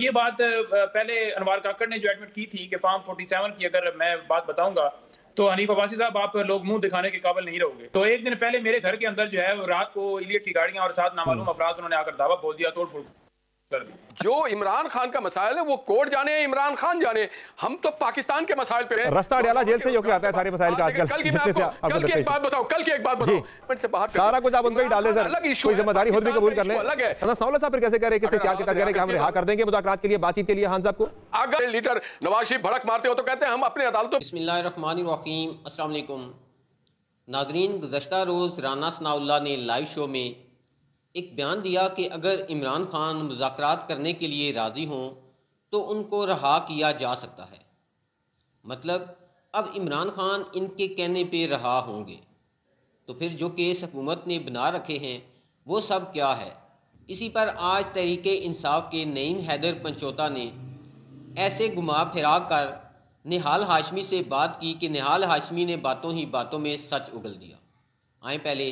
ये बात पहले अनवार काकड़ ने जो एडमिट की थी कि फार्म 47 की अगर मैं बात बताऊँगा तो हनीफ अब्बासी साहब आप लोग मुँह दिखाने के काबिल नहीं रहोगे तो एक दिन पहले मेरे घर के अंदर जो है रात को इलियट की गाड़ियाँ और साथ नामालूम हम्म। अफराद उन्होंने आकर दावा बोल दिया तोड़ फोड़ कर दी जो इमरान खान का मसाइल है वो कोर्ट जाने इमरान खान जाने? हम तो पाकिस्तान के मसाइल पे रास्ता अडियाला जेल से होकर आता है सारे मसाइल का आजकल। कल की मैं आपको कल की एक बात बताओ कल की एक बात बताओ से बाहर सारा कुछ आप उनको ही डाल सर। कोई ज़िम्मेदारी खुद भी कबूल कर ले। सना सनाउल्ला साहब फिर कैसे कह रहे हैं क्या कह रहे कि हम रिहा कर देंगे मुजाकरात के लिए बातचीत के लिए खान साहब को। अगर लीडर नवाज़ शरीफ भड़क मारते हो तो कहते हैं हम अपने अदालतों बिस्मिल्लाहिर्रहमानिर्रहीम अस्सलाम वालेकुम नाजरीन गुजशत रोज़ राना सनाउल्ला ने लाइव शो में एक बयान दिया कि अगर इमरान खान मुजाकर करने के लिए राज़ी हों तो उनको रहा किया जा सकता है। मतलब अब इमरान खान इनके कहने पे रहा होंगे। तो फिर जो केस हुकूमत ने बना रखे हैं, वो सब क्या है? इसी पर आज तहरीक इंसाफ के नईम हैदर पंचोता ने ऐसे घुमा फिरा कर निहाल हाशमी से बात की कि निहाल हाशमी ने बातों ही बातों में सच उगल दिया। आए पहले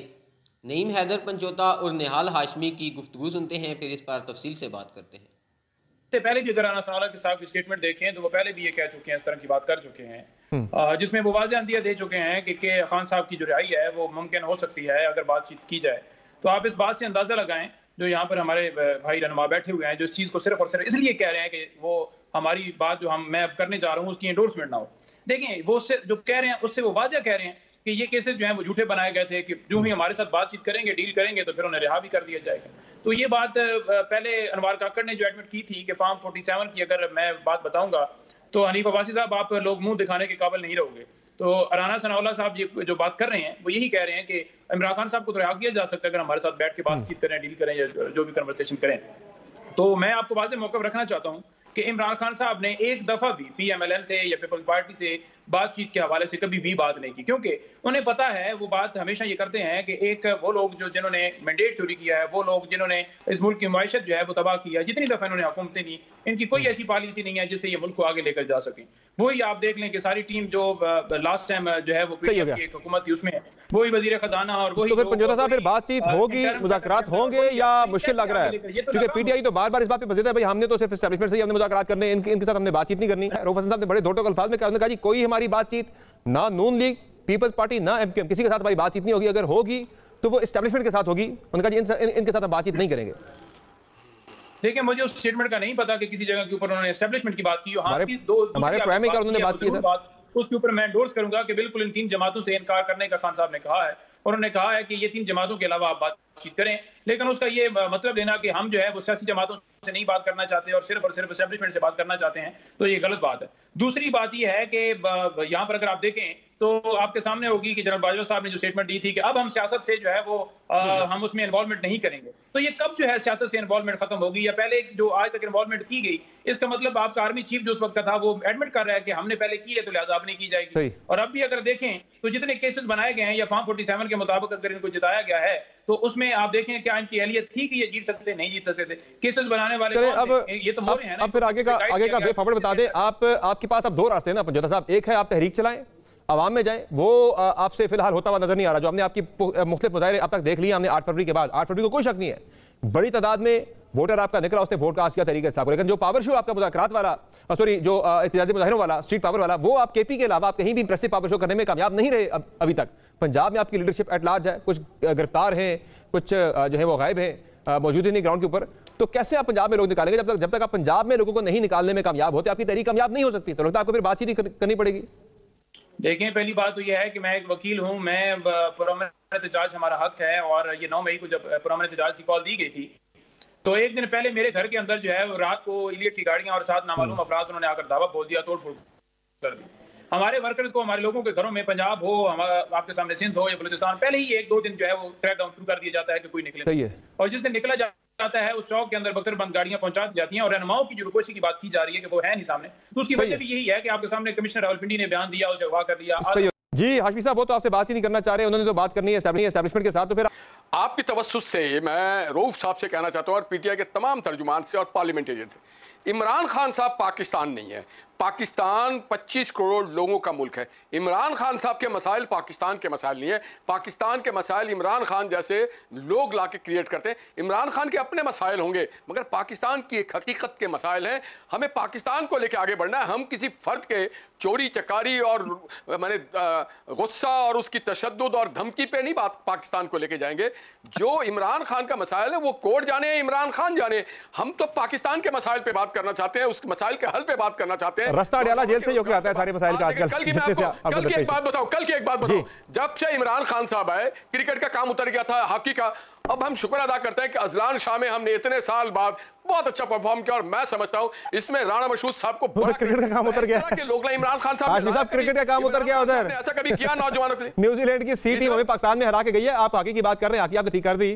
नईम हैदर पंचोता और निहाल हाशमी की गुफ्तु सुनते हैं फिर इस पर तफसील से बात करते हैं। इससे पहले भी अगर के साहब की स्टेटमेंट देखें तो वो पहले भी ये कह चुके हैं इस तरह की बात कर चुके हैं। हम्म। जिसमें वो वाजह अंदिया दे चुके हैं कि के खान साहब की जो रिहाई है वो मुमकिन हो सकती है अगर बातचीत की जाए। तो आप इस बात से अंदाज़ा लगाएँ जो यहाँ पर हमारे भाई रहनुमा बैठे हुए हैं जो इस चीज़ को सिर्फ़ और सिर्फ़ इसलिए कह रहे हैं कि वो हमारी बात जो हम मैं अब करने जा रहा हूँ उसकी एंडोर्समेंट ना हो। देखें वो उससे जो कह रहे हैं उससे वो वाजह कह रहे हैं कि ये केसेस जो है वो झूठे बनाए गए थे कि जो ही हमारे साथ बातचीत करेंगे, डील करेंगे तो फिर उन्हें रिहा भी कर दिया जाएगा। तो ये बात पहले अनवार काकड़ ने जो एडमिट की थी कि फार्म 47 की अगर मैं बात बताऊँगा तो हनीफ अब्बासी साहब आप लोग मुँह दिखाने के काबिल नहीं रहोगे। तो अराना सनाउल्ला साहब ये जो बात कर रहे हैं, वो यही कह रहे हैं कि इमरान खान साहब को तो रिहा किया जा सकता है अगर हमारे साथ बैठ के बातचीत करें, डील करें या जो भी कन्वर्सेशन करें। तो मैं आपको वाजे मौका रखना चाहता हूँ कि इमरान खान साहब ने एक दफ़ा भी पीएमएलएन से या पीपल्स पार्टी से बातचीत के हवाले से कभी भी बात नहीं की। क्योंकि उन्हें पता है वो बात हमेशा ये करते हैं कि एक वो लोग जो जिन्होंने मैंडेट चोरी किया है वो लोग जिन्होंने इस मुल्क की मीशत जो है वो तबाह किया जितनी दफ़ा इन्होंने हुकूमतें दी इनकी कोई ऐसी पॉलिसी नहीं है जिससे ये मुल्क को आगे लेकर जा सके। वही आप देख लें कि सारी टीम जो लास्ट टाइम जो है वो हुकूमत थी उसमें वही वज़ीर खजाना और वही तो फिर साहब फिर बातचीत होगी मुजाकर होंगे या मुश्किल लग रहा है? तो क्योंकि पीटीआई तो बार बार इस बात पे मजिद है भाई हमने तो सिर्फ़ एस्टेब्लिशमेंट से ही हमने मुजाकर करने इनके साथ हमने बातचीत नहीं करनी। है रोफ साहब ने बड़े दो टोक अल्फाज में कहा जी कोई हमारी बातचीत ना नून लीग पीपल्स पार्टी ना एमकेएम किसी के साथ हमारी बातचीत नहीं होगी अगर होगी तो वो एस्टेब्लिशमेंट के साथ होगी। उनका जी इनके साथ हम बातचीत नहीं करेंगे। देखिए मुझे उस स्टेटमेंट का नहीं पता कि किसी जगह के ऊपर उन्होंने एस्टेब्लिशमेंट की बात की हाँ, हमारे, दो हमारे प्राइम में उन्होंने बात की है उसके ऊपर मैं एंडोर्स करूँगा कि बिल्कुल इन तीन जमातों से इनकार करने का खान साहब ने कहा है। और उन्होंने कहा है कि ये तीन जमातों के अलावा आप बातचीत करें। लेकिन उसका ये मतलब लेना कि हम जो है वो सियासी जमातों से नहीं बात करना चाहते और सिर्फ़ और सिर्फ़ एस्टेब्लिशमेंट से बात करना चाहते हैं तो ये गलत बात है। दूसरी बात यह है कि यहाँ पर अगर आप देखें तो आपके सामने होगी कि जनरल बाजवा साहब ने जो स्टेटमेंट दी थी कि अब हम सियासत से जो है वो आ, हम उसमें इन्वॉल्वमेंट नहीं करेंगे। तो ये कब जो है सियासत से इन्वॉल्वमेंट खत्म होगी? या पहले जो आज तक इन्वॉल्वमेंट की गई इसका मतलब आपका आर्मी चीफ जो उस वक्त का था वो एडमिट कर रहा है कि हमने पहले की है तो लिहाजा अब नहीं की जाएगी। और अब भी अगर देखें तो जितने केसेस बनाए गए हैं या फॉर्म फोर्टी के मुताबिक अगर इनको जिताया गया है तो उसमें आप देखें क्या इनकी अहलियत थी कि ये जीत सकते नहीं जीत सकते थे। केसेस बनाने वाले अब ये तो मोरे हैं फिर आगे का आगे का वे बता दें। आप आपके पास अब दो रास्ते हैं ना पंजोता साहब। एक है आप तहरीक चलाएँ आवाम में जाए। वो आपसे फ़िलहाल होता हुआ नज़र नहीं आ रहा। जो हमने आपकी मुख्तलिफ़ मुजाहरे अब तक देख लिया हमने आठ फरवरी के बाद। आठ फरवरी को कोई शक नहीं है। बड़ी तादाद में वोटर आपका निकला, उसने वोट कास्ट किया तरीके से लेकिन जो पावर शो आपका मुजाकरात वाला सॉरी जो एहतजाजी मुजाहरों वाला स्ट्रीट पावर वाला, वो आप केपी के अलावा आप कहीं भी इंप्रेसिव पावर शो करने में कामयाब नहीं रहे अभी तक। पंजाब में आपकी लीडरशिप एट लार्ज है। कुछ गिरफ़्तार हैं, कुछ जो है वो गायब हैं मौजूद ही नहीं ग्राउंड के ऊपर। तो कैसे आप पंजाब में लोग निकालेंगे? जब तक जब तक आप पंजाब में लोगों को नहीं निकालने में कामयाब होते, आपकी तहरीक कामयाब नहीं हो सकती तो लगता है आपको फिर बातचीत करनी पड़ेगी। देखें पहली बात तो यह है कि मैं एक वकील हूँ। मैं पुरमन एहतजाज हमारा हक है और ये नौ मई को जब पुरमन एहतजाज की कॉल दी गई थी तो एक दिन पहले मेरे घर के अंदर जो है रात को इलियट की गाड़ियाँ और साथ नामालूम हम्म। अफराद उन्होंने आकर दावा बोल दिया तोड़ फोड़ कर दी। हमारे वर्कर्स को हमारे लोगों के घरों में पंजाब हो आपके सामने सिंध हो या बलूचिस्तान पहले ही एक दो दिन जो है वो क्रैक डाउन शुरू कर दिया जाता है कि कोई निकले। और जिस दिन निकला जाता है उस चौक के अंदर बख्तर बंद गाड़ियाँ पहुँचा दी जाती हैं और रहनुमाओं की जो रुकोशी की बात की जा रही है कि वो है नहीं सामने। तो उसकी वजह भी यही है कि आपके सामने कमिश्नर रावलपिंडी ने बयान दिया उसे अगवा कर दिया जी हाशमी साहब वो तो आपसे बात ही नहीं करना चाह रहे उन्होंने तो बात करनी है एस्टेब्लिशमेंट के साथ तो फिर आपकी तवस्त से मैं रूफ साहब से कहना चाहता हूँ और पीटीआई के तमाम तर्जुमान से और पार्लियामेंटेरियन से। इमरान खान साहब पाकिस्तान नहीं है। पाकिस्तान 25 करोड़ लोगों का मुल्क है। इमरान खान साहब के मसाइल पाकिस्तान के मसाइल नहीं है। पाकिस्तान के मसाइल इमरान खान जैसे लोग ला के क्रिएट करते हैं। इमरान खान के अपने मसाइल होंगे, मगर पाकिस्तान की एक हकीकत के मसाइल हैं। हमें पाकिस्तान को लेकर आगे बढ़ना है। हम किसी फर्द के चोरी, चकारी और, मैंने गुस्सा और उसकी तशद और धमकी पे नहीं बात पाकिस्तान को लेके जाएँगे। जो इमरान खान का मसाइल है, वो कोर्ट जाने, इमरान खान जाने। हम तो पाकिस्तान के मसाइल पे बात करना चाहते हैं उस मसाइल के हल पे बात करना चाहते हैं। रास्ता अडियाला जेल से जो कि आता है सारे मसाइल का आजकल कल की कल की एक बात बताओ कल की एक बात बताओ जब से इमरान खान साहब आए क्रिकेट का काम उतर गया था हॉकी का अब हम शुक्र अदा करते हैं कि अजलान शाह में हमने इतने साल बाद बहुत अच्छा परफॉर्म किया और मैं समझता हूँ इसमें राणा मशहूद साहब को बड़ा क्रिकेट का काम उतर गया। लोग इमरान खान साहब साहब क्रिकेट का काम उतर गया उधर। ऐसा कभी किया नौजवानों के लिए? न्यूजीलैंड की सी टीम अभी पाकिस्तान में हरा के गई है आप हॉकी की बात कर रहे हैं हॉकी आप तो ठीक कर दी।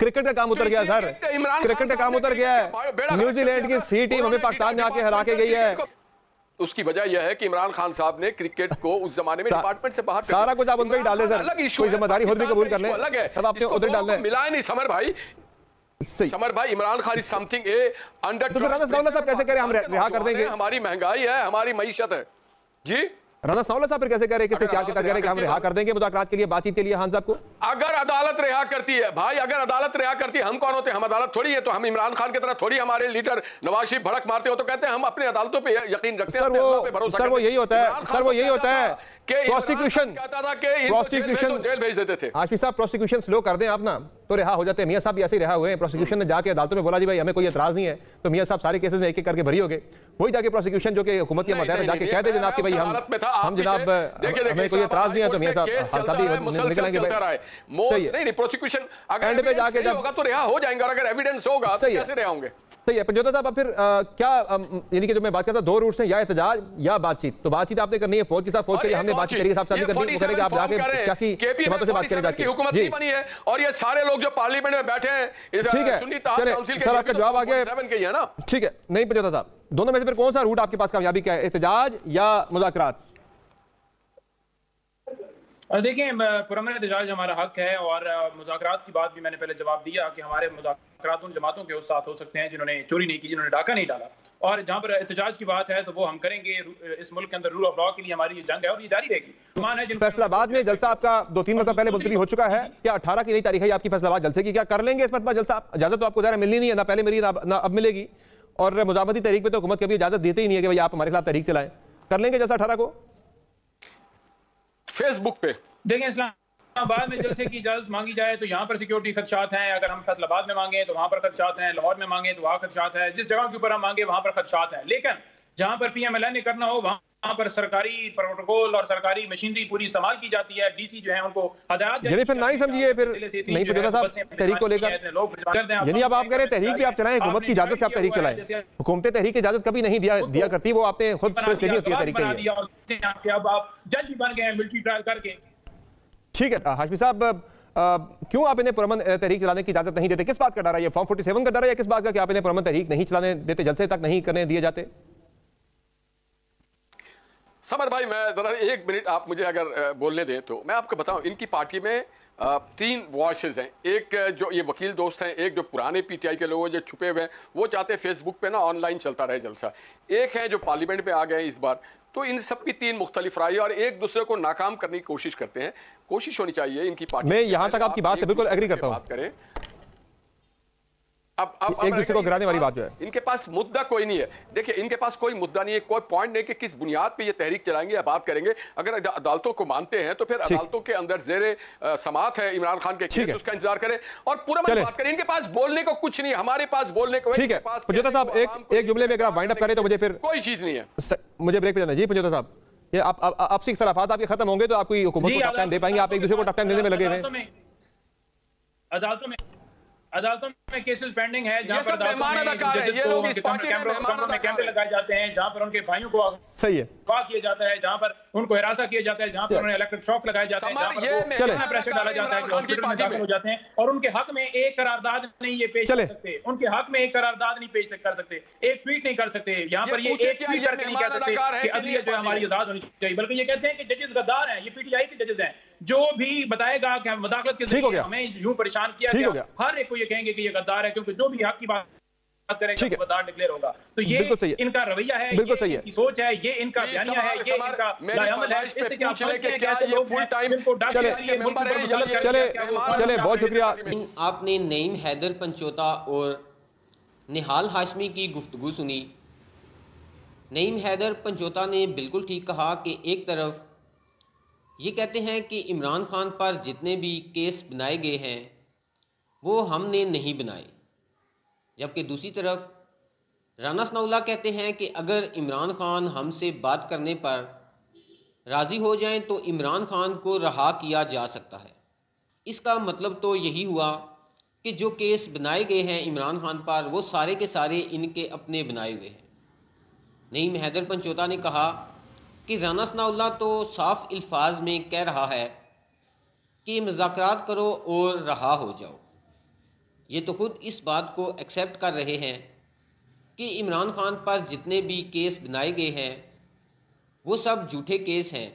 क्रिकेट का काम उतर गया सर। क्रिकेट का काम उतर गया है। न्यूजीलैंड की सी टीम हमें पाकिस्तान में आके हरा के गई है। उसकी वजह यह है कि इमरान खान साहब ने क्रिकेट को उस जमाने में डिपार्टमेंट से बाहर सारा कुछ आप उनको ही डाले सर। अलग इशू कोई ज़िम्मेदारी खुद भी कबूल कर ले। अलग है। सब आपने उधर डाल मिला नहीं समर भाई। समर भाई Imran Khan is something a under तो कैसे करें? हम रिहा कर देंगे हमारी महँगाई है हमारी मीशत है। जी? राना सावला साहब फिर कैसे कह रहे हैं क्या कहता कह रहे कि हम रिहा कर देंगे मुदाकरात के लिए बातचीत के लिए खान साहब को? अगर अदालत रिहा करती है भाई अगर अदालत रिहा करती है हम कौन होते हैं? हम अदालत थोड़ी है तो हम इमरान खान की तरह थोड़ी हमारे लीडर नवाज़ शरीफ भड़क मारते हो तो कहते हैं हम अपनी अदालतों पर यकीन रखते हैं सर वो यही होता है सर वो यही होता है? प्रोसिक्यूशन कहता था कि प्रोसिक्यूशन तो जेल भेज देते थे। आशफी साहब प्रोसिक्यूशन स्लो कर दें आप ना। तो रिहा हो जाते हैं। मियाँ साहब भी ऐसे ही रिहा हुए हैं। प्रोसिक्यूशन ने जाके अदालतों में बोला जी भाई हमें कोई एतराज़ नहीं है। तो मियाँ साहब सारे केसेस में एक एक करके भरी हो गए। वही जाके प्रोसिक्यूशन जो कि हुकूमत के मतहत जाके कह दे जनाब कि भाई हम हम जनाब हमें कोई एतराज़ नहीं है तो मियाँ साहब निकलेंगे नहीं प्रोसिक्यूशन एंड पे जाके जब होगा तो रिहा हो जाएँगे और अगर एविडेंस होगा तो कैसे रिहा होंगे? सही है पंजोता साहब फिर आ, क्या यानी कि जो मैं बात करता दो रूट हैं या एहतजाज या बातचीत। तो बातचीत आपने करनी है फौज के साथ फौज के लिए हमने बातचीत करी साहब शादी करनी है आप जाके सियासी जमातों से बात करें जाके हुकूमत नहीं बनी है और ये सारे लोग जो पार्लियामेंट में बैठे हैं ठीक है चले सर आपका जवाब आ गया ना? ठीक है नहीं पंजोता साहब दोनों में से फिर कौन सा रूट आपके पास कामयाबी क्या है एहतजाज या मुजाकरात? देखिए पुरमन एहतजाज हमारा हक है और मुजाकर की बात भी मैंने पहले जवाब दिया कि हमारे मुजाकर उन जमातों के उस साथ हो सकते हैं जिन्होंने चोरी नहीं की, जिन्होंने डाका नहीं डाला। और जहाँ पर एहतजाज की बात है तो वो हम करेंगे इस मुल्क के अंदर रूल ऑफ़ लॉ के लिए हमारी ये जंग है और ये जारी रहेगी। है जिन फैसलाबाद में जलसा आपका दो तीन मतलब पहले मुलतवी हो चुका है। क्या अठारह की नई तारीख है आपकी फैसलाबाद जलसे की? क्या कर लेंगे इस मतलब जलसा? इजाज़त तो आपको जरा मिलनी नहीं है, ना पहले मेरी ना अब मिलेगी। और मुजामती तहरीक पे तो हुकूमत कभी इजाज़त देते ही नहीं है कि भाई आप हमारे खिलाफ तहरीक चलाएँ। कर लेंगे जलसा अठारह को? फेसबुक पे। देखें इस्लामाबाद में जलसे की इजाज़त मांगी जाए तो यहाँ पर सिक्योरिटी खदशात हैं। अगर हम फैसलाबाद में मांगे तो वहाँ पर खदशात हैं। लाहौर में मांगे तो वहाँ खदशात है। जिस जगह के ऊपर हम मांगे वहाँ पर खदशात है। लेकिन जहाँ पर पी एम एल ए ने करना हो, वहाँ वहाँ पर सरकारी प्रोटोकॉल और सरकारी मशीनरी पूरी इस्तेमाल की जाती है। डीसी जो है उनको हदायत यदि फिर नहीं समझिए फिर नहीं तो साहब तहरीक को लेकर यदि अब आप कह रहे हैं तहरीक भी आप चलाएँ हुकूमत की इजाज़त से आप तहरीक चलाएँ। हुकूमत तहरीक की इजाज़त कभी नहीं दिया दिया करती वो आपने खुद स्पेस लेनी होती है तहरीक के लिए। अब आप जज भी बन गए हैं मिलिट्री ट्रायल करके। ठीक है हाशमी साहब क्यों आप इन्हें पुरमन तहरीक चलाने की इजाज़त नहीं देते? किस बात का डर है? ये फॉर्म 47 का डर है या किस बात का कि आप इन्हें पुरमन तहरीक नहीं चलाने देते जलसे तक नहीं करने दिए जाते? समर भाई मैं जरा एक मिनट आप मुझे अगर बोलने दें तो मैं आपको बताऊँ इनकी पार्टी में तीन वॉइसेस हैं। एक जो ये वकील दोस्त हैं एक जो पुराने पीटीआई के लोग हैं जो छुपे हुए हैं वो चाहते हैं फेसबुक पे ना ऑनलाइन चलता रहे जलसा। एक है जो पार्लियामेंट में आ गए इस बार तो इन सब की तीन मुख्तलिफ़ राय और एक दूसरे को नाकाम करने की कोशिश करते हैं। कोशिश होनी चाहिए इनकी पार्टी मैं यहाँ तक आपकी बात से बिल्कुल एग्री करता हूँ। बात करें। अब अब एक दूसरे को गिराने वाली बात जो है। इनके पास मुद्दा कोई नहीं है। देखिए इनके पास कोई मुद्दा नहीं है कोई पॉइंट नहीं कि किस बुनियाद पे ये तहरीक चलाएँगे या बात करेंगे। अगर अदालतों को मानते हैं तो फिर अदालतों के अंदर जेरे समात है इमरान खान के केस उसका इंतज़ार करें। और पूरा बात करें इनके पास बोलने को कुछ नहीं हमारे पास बोलने को ठीक है। साहब एक एक जुमले में अगर आप वाइंड अप करें तो मुझे फिर कोई चीज़ नहीं है। मुझे ब्रेक पे जाना जी पंजोता साहब। ये आप आपसी इख्तलाफात आपके खत्म होंगे तो आपको हुकूमत को टफ टाइम दे पाएँगे। आप एक दूसरे को टफ टाइम देने में लगे हुए अदालतों में अदालतों में केसेस पेंडिंग है जहाँ पर कैमरे लगाए जाते हैं जहाँ पर उनके भाइयों को सही है। किया जाता है जहाँ पर उनको हिरासा किया जाता है जहाँ पर उन्हें इलेक्ट्रिक शॉक लगाए जाते हैं जहाँ पर प्रेशर डाला जाता है हॉस्पिटल में दाखिल हो जाते हैं और उनके हक में एक करारदाद नहीं ये पेश कर सकते। उनके हक में एक करारदाद नहीं पेश कर सकते। एक ट्वीट नहीं कर सकते। यहाँ पर ये एक ट्वीट करके नहीं कह सकते कि अदलियत जो है हमारी आज़ाद होनी चाहिए बल्कि ये कहते हैं कि जजेस गद्दार हैं ये पीटीआई के जजेस हैं। जो भी बताएगा कि मुदाखलत के ज़रिए हमें यूँ परेशान किया गया। हर एक को ये कहेंगे कि ये गद्दार है क्योंकि जो भी हक की बात बात करेगा तो वदार डिक्लेयर होगा तो ये इनका रवैया है बिल्कुल सही है। सोच है ये इनका बयानिया है ये इनका लायामल है। इससे क्या फुल टाइम चले चले चले बहुत शुक्रिया। आपने नईम हैदर पंचोता और निहाल हाशमी की गुफ्तगु सुनी। नईम हैदर पंचोता ने बिल्कुल ठीक कहा कि एक तरफ़ ये कहते हैं कि इमरान खान पर जितने भी केस बनाए गए हैं, वो हमने नहीं बनाए। जबकि दूसरी तरफ़, राना सनाउल्ला कहते हैं कि अगर इमरान खान हमसे बात करने पर राज़ी हो जाएँ तो इमरान खान को रहा किया जा सकता है। इसका मतलब तो यही हुआ कि जो केस बनाए गए हैं इमरान खान पर, वो सारे के सारे इनके अपने बनाए हुए हैं। नईम हैदर पंचोता ने कहा कि राना सनाउल्ला तो साफ़ अल्फाज में कह रहा है कि मज़ाक करो और रहा हो जाओ। ये तो खुद इस बात को एक्सेप्ट कर रहे हैं कि इमरान खान पर जितने भी केस बनाए गए हैं, वो सब झूठे केस हैं।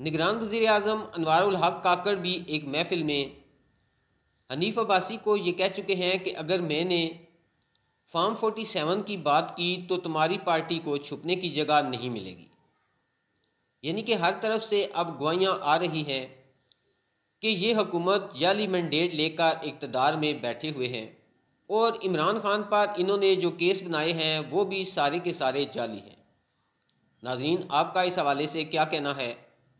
निगरान वज़ी अजम अनवारुल हक काकड़ भी एक महफिल में हनीफ अब्बासी को ये कह चुके हैं कि अगर मैंने फार्म 47 की बात की तो तुम्हारी पार्टी को छुपने की जगह नहीं मिलेगी। यानी कि हर तरफ़ से अब गवाहियाँ आ रही हैं कि ये हुकूमत जाली मैंडेट लेकर इकतदार में बैठे हुए हैं और इमरान खान पर इन्होंने जो केस बनाए हैं, वो भी सारे के सारे जाली हैं। नाजरीन, आपका इस हवाले से क्या कहना है?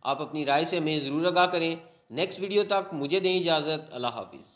आप अपनी राय से हमें ज़रूर आगाह करें। नेक्स्ट वीडियो तक मुझे दें इजाज़त। अल्लाह हाफिज़।